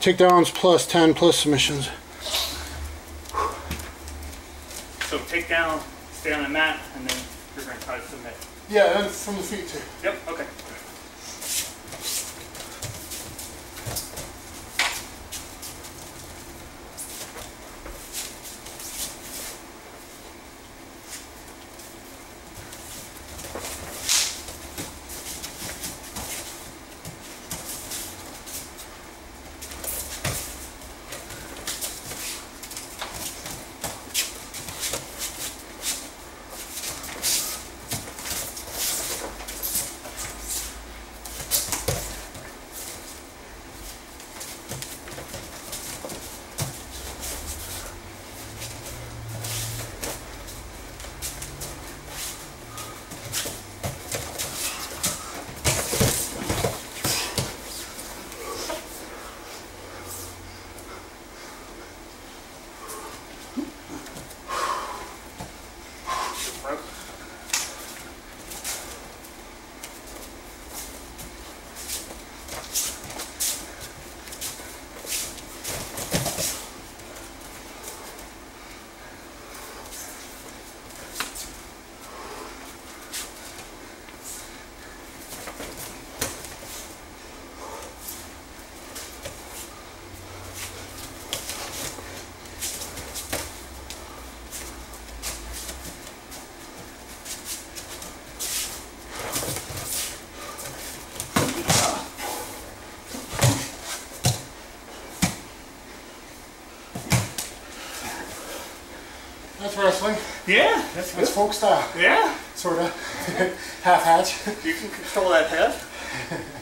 Takedowns plus 10 plus submissions. So take down, stay on the mat, and then you're gonna try to submit. Yeah, and from the feet too. Yep, okay. That's wrestling. Yeah, that's That's folk style. Yeah, Sort of. Half hatch. you can control that head.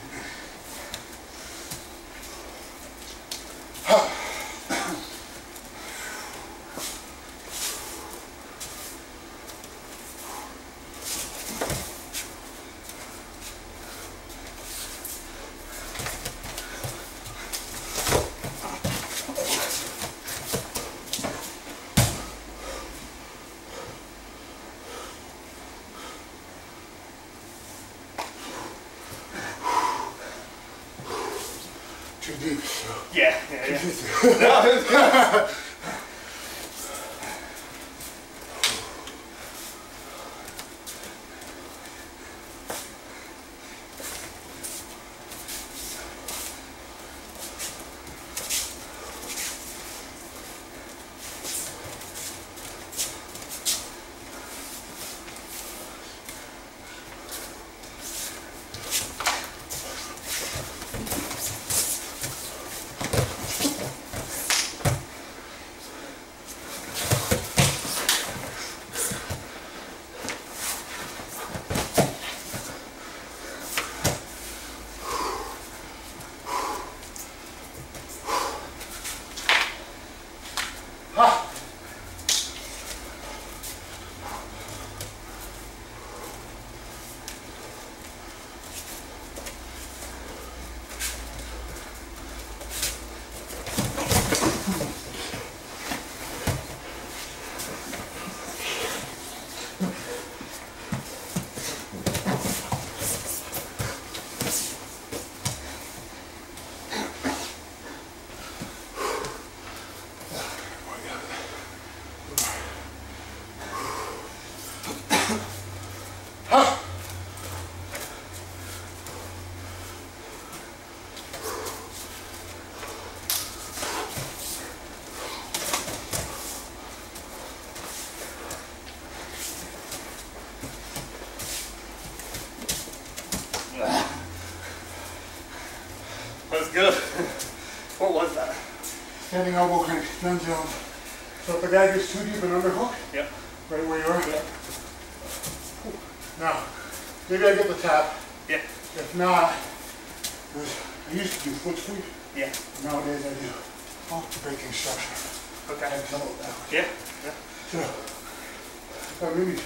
Too deep. So. Yeah, yeah, yeah. That's good. What was that? Standing elbow crank. Jon Jones. So if the guy gets too deep an underhook, Yep. right where you are. Yep. Now, maybe I get the tap. Yeah. If not, I used to do foot sweep. Yeah. Nowadays I do oh, breaking structure. Okay. I pillow that. Yeah. Yeah. So, if I'm maybe,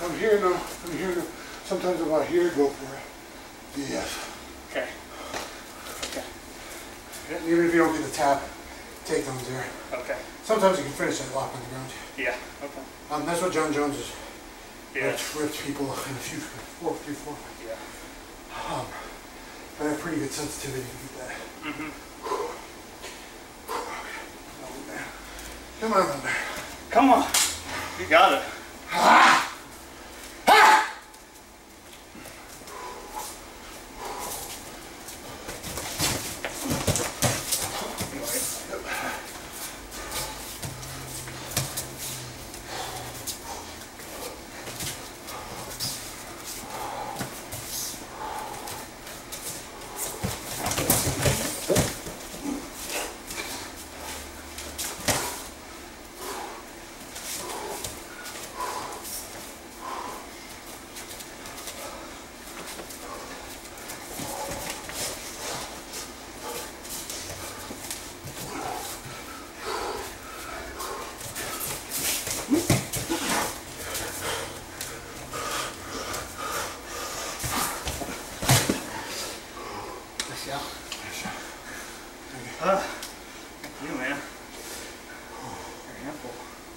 I'm here now, I'm here now. Sometimes I'm out here, go for it. Yes. Okay. Okay. Even if you don't get the tap, take on there. Okay. Sometimes you can finish that lock on the ground. Yeah. Okay. Um, that's what Jon Jones is. Yeah. Ripped, people in a few four three four. Yeah. Um, I have pretty good sensitivity to that. Mm-hmm. Come on, Come on. You got it. Ah!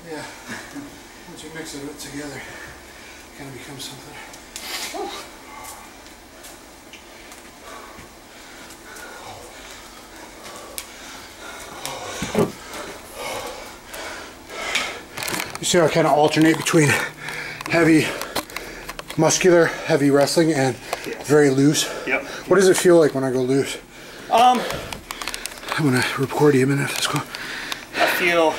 Yeah. Once you mix it together, it kind of becomes something. You see how I kind of alternate between heavy, muscular, heavy wrestling and very loose? Yep. What does it feel like when I go loose? Um, I'm gonna record you a minute. Let's go. I feel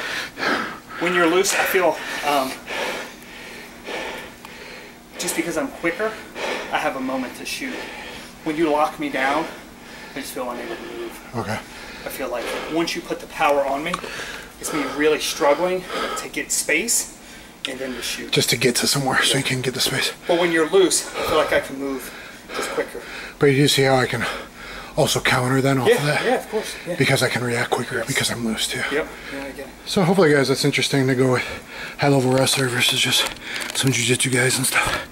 when you're loose, I feel um, just because I'm quicker, I have a moment to shoot. When you lock me down, I just feel unable to move. Okay. I feel like once you put the power on me, it's me really struggling to get space and then to shoot. Just to get to somewhere so you can get the space. But when you're loose, I feel like I can move just quicker. But you see how I can also counter then off Yeah, of that? yeah, of course. Yeah. Because I can react quicker because I'm loose too. Yep. Yeah, I get it. So hopefully guys that's interesting to go with high level wrestler versus just some jiu-jitsu guys and stuff.